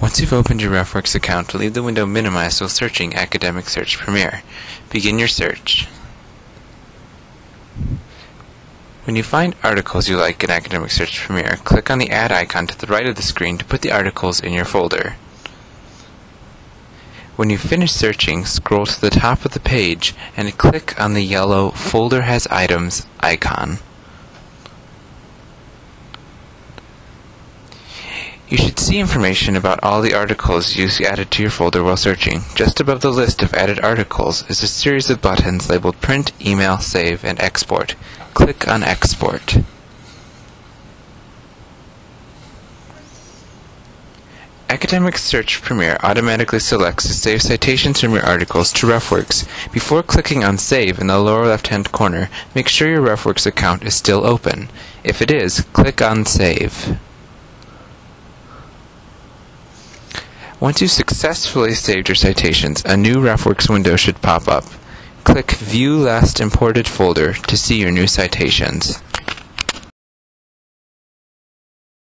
Once you've opened your RefWorks account, leave the window minimized while searching Academic Search Premier. Begin your search. When you find articles you like in Academic Search Premier, click on the Add icon to the right of the screen to put the articles in your folder. When you finish searching, scroll to the top of the page and click on the yellow Folder Has Items icon. You should see information about all the articles you added to your folder while searching. Just above the list of added articles is a series of buttons labeled Print, Email, Save, and Export. Click on Export. Academic Search Premier automatically selects to save citations from your articles to RefWorks. Before clicking on Save in the lower left-hand corner, make sure your RefWorks account is still open. If it is, click on Save. Once you've successfully saved your citations, a new RefWorks window should pop up. Click View Last Imported Folder to see your new citations.